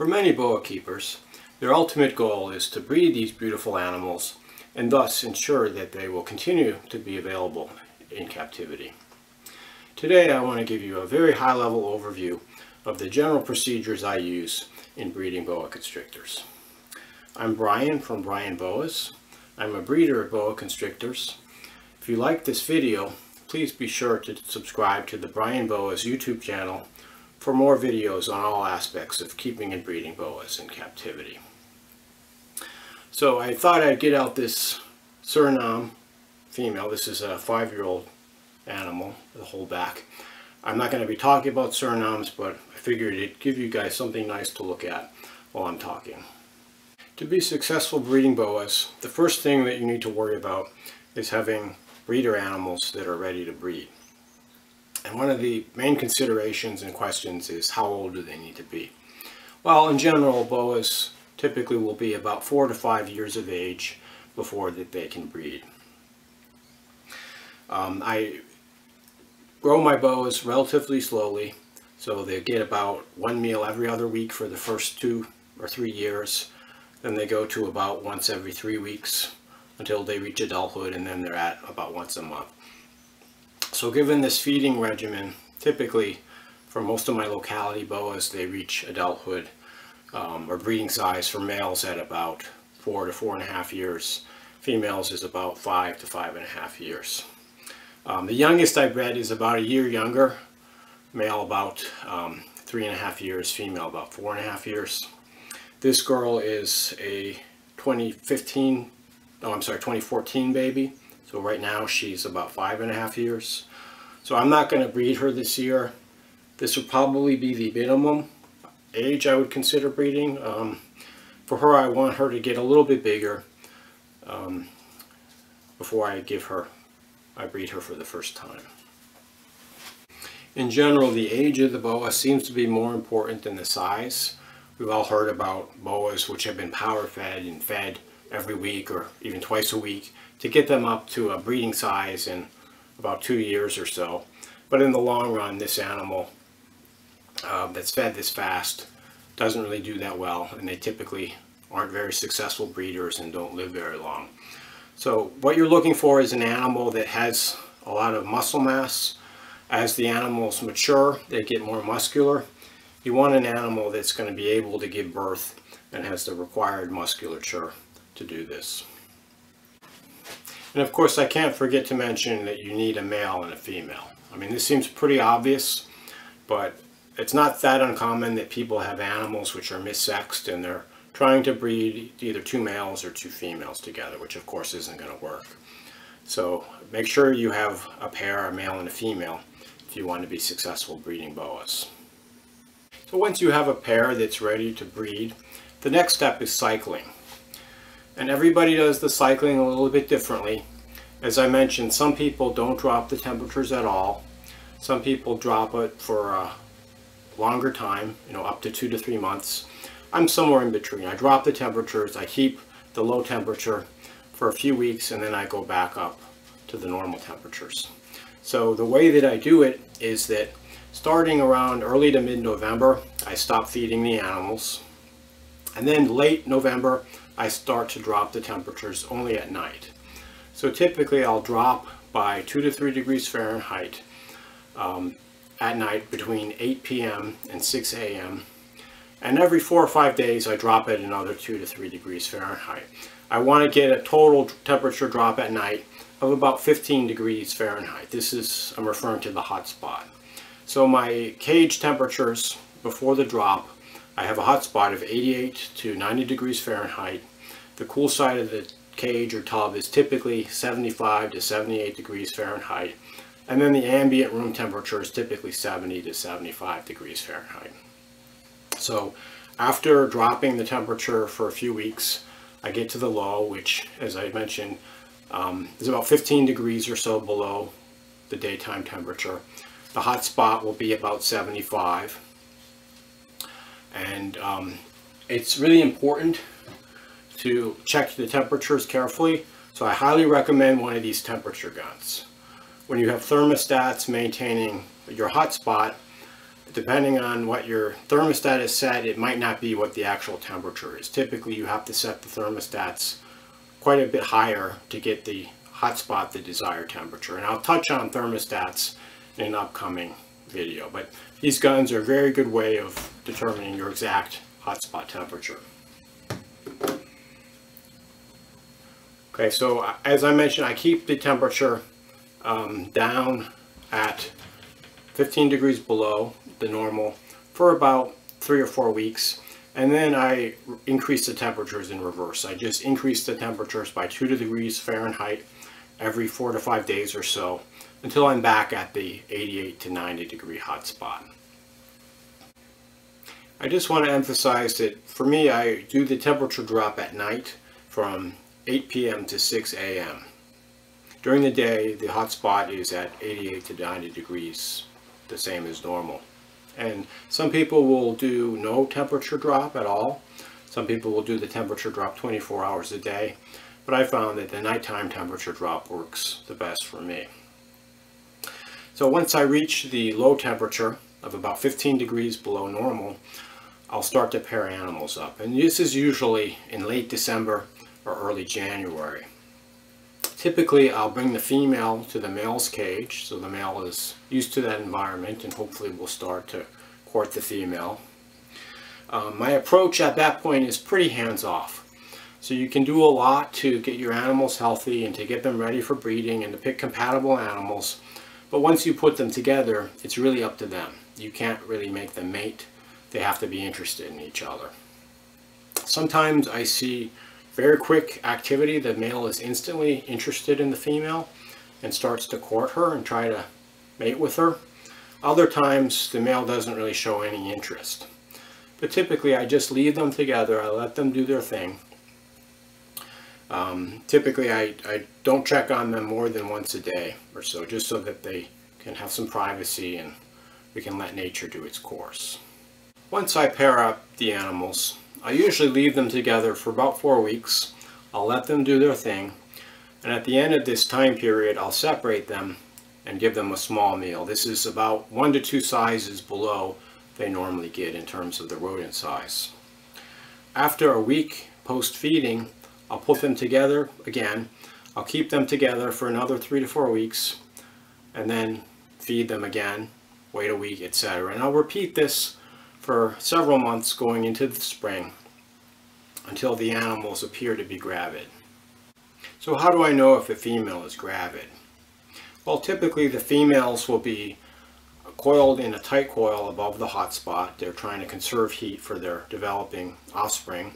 For many boa keepers, their ultimate goal is to breed these beautiful animals and thus ensure that they will continue to be available in captivity. Today I want to give you a very high-level overview of the general procedures I use in breeding boa constrictors. I'm Brian from Brian Boas. I'm a breeder of boa constrictors. If you like this video, please be sure to subscribe to the Brian Boas YouTube channel for more videos on all aspects of keeping and breeding boas in captivity. So I thought I'd get out this Suriname female. This is a five-year-old animal, the holdback. I'm not going to be talking about Surinames, but I figured it'd give you guys something nice to look at while I'm talking. To be successful breeding boas, the first thing that you need to worry about is having breeder animals that are ready to breed. And one of the main considerations and questions is how old do they need to be? Well, in general, boas typically will be about four to five years of age before that they can breed. Um, I grow my boas relatively slowly so they get about one meal every other week for the first two or three years then they go to about once every three weeks until they reach adulthood and then they're at about once a month so given this feeding regimen typically for most of my locality boas they reach adulthood um, or breeding size for males at about four to four and a half years. Females is about five to five and a half years. Um, the youngest I've bred is about a year younger, male about um, three and a half years, female about four and a half years. This girl is a 2015, oh I'm sorry, 2014 baby. So right now she's about five and a half years. So I'm not going to breed her this year. This would probably be the minimum age I would consider breeding. Um, for her, I want her to get a little bit bigger um, before I give her, I breed her for the first time. In general, the age of the boa seems to be more important than the size. We've all heard about boas which have been power fed and fed every week or even twice a week to get them up to a breeding size in about two years or so. But in the long run, this animal uh, that's fed this fast doesn't really do that well and they typically aren't very successful breeders and don't live very long. So what you're looking for is an animal that has a lot of muscle mass. As the animals mature, they get more muscular. You want an animal that's going to be able to give birth and has the required musculature to do this. And of course I can't forget to mention that you need a male and a female. I mean this seems pretty obvious, but it's not that uncommon that people have animals which are missexed and they're trying to breed either two males or two females together, which of course isn't going to work. So make sure you have a pair, a male and a female, if you want to be successful breeding boas. So once you have a pair that's ready to breed, the next step is cycling. And everybody does the cycling a little bit differently. As I mentioned, some people don't drop the temperatures at all. Some people drop it for a longer time, you know, up to two to three months. I'm somewhere in between. I drop the temperatures, I keep the low temperature for a few weeks, and then I go back up to the normal temperatures. So the way that I do it is that starting around early to mid-November, I stop feeding the animals. And then late November, I start to drop the temperatures only at night. So typically I'll drop by 2 to 3 degrees Fahrenheit um, at night between 8 p.m. and 6 a.m. And every four or five days I drop it another 2 to 3 degrees Fahrenheit. I want to get a total temperature drop at night of about 15 degrees Fahrenheit. This is, I'm referring to the hot spot. So my cage temperatures before the drop, I have a hot spot of 88 to 90 degrees Fahrenheit. The cool side of the cage or tub is typically 75 to 78 degrees Fahrenheit. And then the ambient room temperature is typically 70 to 75 degrees Fahrenheit. So after dropping the temperature for a few weeks, I get to the low, which as I mentioned, um, is about 15 degrees or so below the daytime temperature. The hot spot will be about 75. And um, it's really important to check the temperatures carefully. So I highly recommend one of these temperature guns when you have thermostats maintaining your hot spot, depending on what your thermostat is set, it might not be what the actual temperature is. Typically, you have to set the thermostats quite a bit higher to get the hotspot the desired temperature. And I'll touch on thermostats in an upcoming video. But these guns are a very good way of determining your exact hotspot temperature. Okay, so as I mentioned, I keep the temperature um, down at 15 degrees below the normal for about three or four weeks. And then I increase the temperatures in reverse. I just increase the temperatures by two degrees Fahrenheit every four to five days or so until I'm back at the 88 to 90 degree hot spot. I just want to emphasize that for me I do the temperature drop at night from 8 p.m. to 6 a.m. During the day the hot spot is at 88 to 90 degrees, the same as normal. And some people will do no temperature drop at all. Some people will do the temperature drop 24 hours a day. But I found that the nighttime temperature drop works the best for me. So once I reach the low temperature of about 15 degrees below normal, I'll start to pair animals up. And this is usually in late December or early January. Typically, I'll bring the female to the male's cage, so the male is used to that environment and hopefully will start to court the female. Um, my approach at that point is pretty hands-off. So you can do a lot to get your animals healthy and to get them ready for breeding and to pick compatible animals. But once you put them together, it's really up to them. You can't really make them mate. They have to be interested in each other. Sometimes I see very quick activity. The male is instantly interested in the female and starts to court her and try to mate with her. Other times the male doesn't really show any interest. But typically I just leave them together. I let them do their thing. Um, typically I, I don't check on them more than once a day or so just so that they can have some privacy and we can let nature do its course. Once I pair up the animals, I usually leave them together for about four weeks. I'll let them do their thing and at the end of this time period I'll separate them and give them a small meal. This is about one to two sizes below they normally get in terms of the rodent size. After a week post-feeding, I'll put them together again. I'll keep them together for another three to four weeks and then feed them again, wait a week, etc. And I'll repeat this for several months going into the spring until the animals appear to be gravid. So how do I know if a female is gravid? Well, typically the females will be coiled in a tight coil above the hot spot. They're trying to conserve heat for their developing offspring.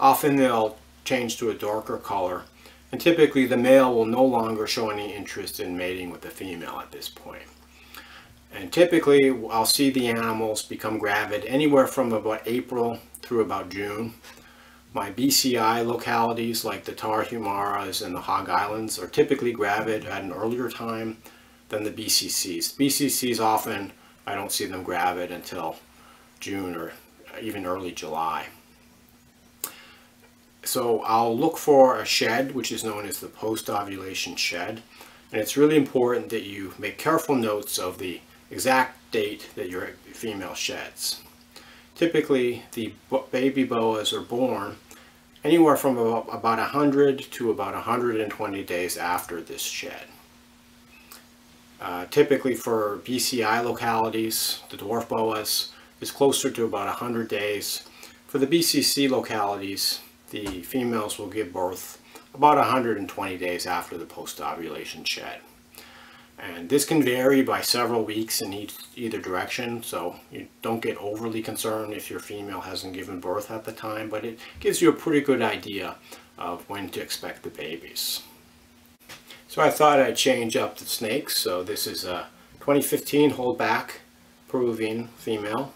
Often they'll change to a darker color and typically the male will no longer show any interest in mating with the female at this point. And typically I'll see the animals become gravid anywhere from about April through about June. My BCI localities like the Tarahumaras and the Hog Islands are typically gravid at an earlier time than the BCCs. BCCs often I don't see them gravid until June or even early July. So I'll look for a shed, which is known as the post-ovulation shed. And it's really important that you make careful notes of the exact date that your female sheds. Typically, the baby boas are born anywhere from about, about 100 to about 120 days after this shed. Uh, typically for BCI localities, the dwarf boas is closer to about 100 days. For the BCC localities, the females will give birth about 120 days after the post-ovulation shed. And this can vary by several weeks in each, either direction, so you don't get overly concerned if your female hasn't given birth at the time, but it gives you a pretty good idea of when to expect the babies. So I thought I'd change up the snakes, so this is a 2015 holdback Peruvian female,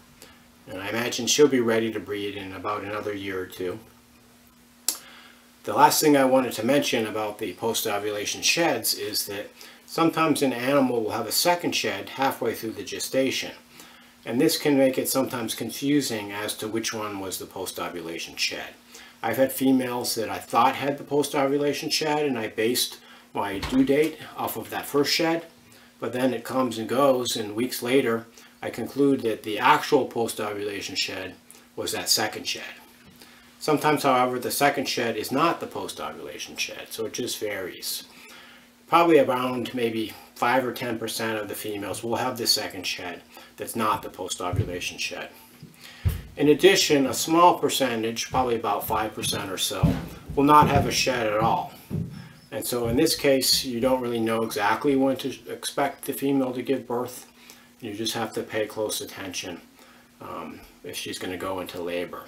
and I imagine she'll be ready to breed in about another year or two. The last thing I wanted to mention about the post-ovulation sheds is that sometimes an animal will have a second shed halfway through the gestation. And this can make it sometimes confusing as to which one was the post-ovulation shed. I've had females that I thought had the post-ovulation shed and I based my due date off of that first shed. But then it comes and goes and weeks later I conclude that the actual post-ovulation shed was that second shed. Sometimes, however, the second shed is not the post-ovulation shed, so it just varies. Probably around maybe 5 or 10% of the females will have the second shed that's not the post-ovulation shed. In addition, a small percentage, probably about 5% or so, will not have a shed at all. And so in this case, you don't really know exactly when to expect the female to give birth. You just have to pay close attention um, if she's going to go into labor.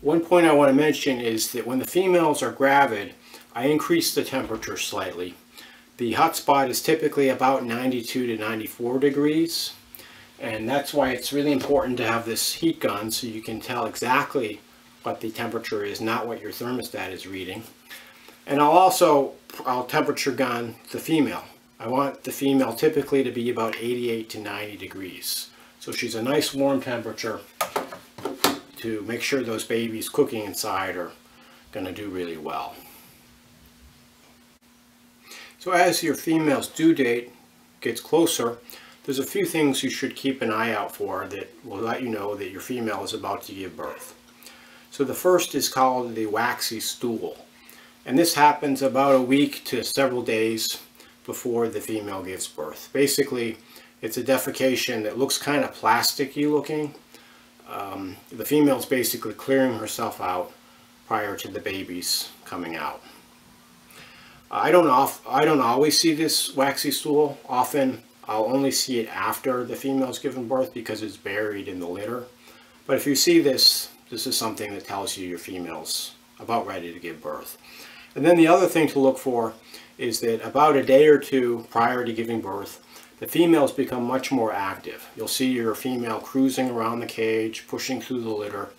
One point I want to mention is that when the females are gravid, I increase the temperature slightly. The hot spot is typically about 92 to 94 degrees. And that's why it's really important to have this heat gun so you can tell exactly what the temperature is, not what your thermostat is reading. And I'll also, I'll temperature gun the female. I want the female typically to be about 88 to 90 degrees. So she's a nice warm temperature to make sure those babies cooking inside are going to do really well. So as your female's due date gets closer, there's a few things you should keep an eye out for that will let you know that your female is about to give birth. So the first is called the waxy stool. And this happens about a week to several days before the female gives birth. Basically, it's a defecation that looks kind of plasticky looking. Um, the female's basically clearing herself out prior to the babies coming out. I don't off, I don't always see this waxy stool. Often I'll only see it after the female's given birth because it's buried in the litter. But if you see this, this is something that tells you your female's about ready to give birth. And then the other thing to look for is that about a day or two prior to giving birth, the females become much more active. You'll see your female cruising around the cage, pushing through the litter,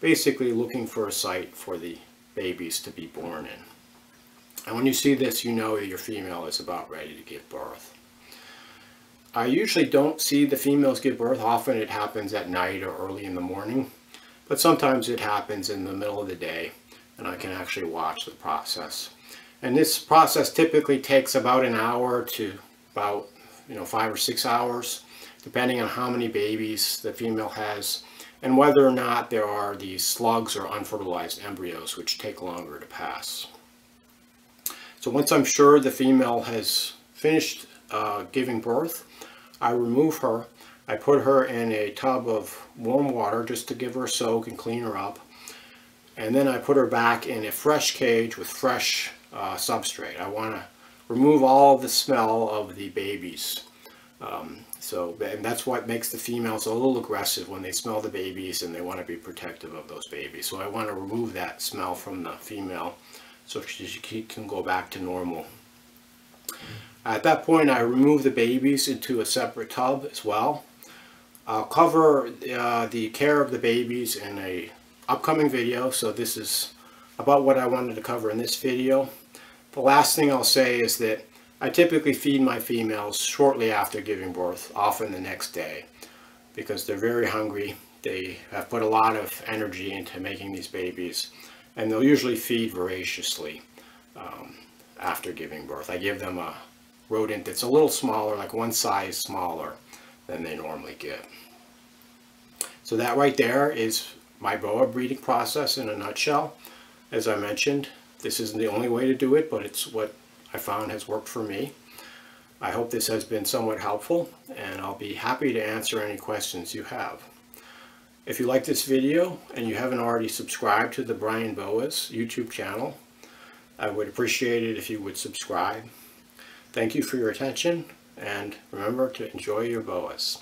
basically looking for a site for the babies to be born in. And when you see this, you know your female is about ready to give birth. I usually don't see the females give birth. Often it happens at night or early in the morning. But sometimes it happens in the middle of the day and I can actually watch the process. And this process typically takes about an hour to about you know five or six hours depending on how many babies the female has and whether or not there are these slugs or unfertilized embryos which take longer to pass. So once I'm sure the female has finished uh, giving birth, I remove her. I put her in a tub of warm water just to give her a soak and clean her up. And then I put her back in a fresh cage with fresh uh, substrate. I want to remove all the smell of the babies. Um, so, and that's what makes the females a little aggressive when they smell the babies and they want to be protective of those babies. So I want to remove that smell from the female so she can go back to normal. At that point, I remove the babies into a separate tub as well. I'll cover uh, the care of the babies in a upcoming video, so this is about what I wanted to cover in this video. The last thing I'll say is that I typically feed my females shortly after giving birth, often the next day, because they're very hungry. They have put a lot of energy into making these babies and they'll usually feed voraciously um, after giving birth. I give them a rodent that's a little smaller, like one size smaller than they normally get. So that right there is my boa breeding process in a nutshell. As I mentioned, this isn't the only way to do it, but it's what I found has worked for me. I hope this has been somewhat helpful, and I'll be happy to answer any questions you have. If you like this video and you haven't already subscribed to the Brian Boas YouTube channel, I would appreciate it if you would subscribe. Thank you for your attention and remember to enjoy your boas.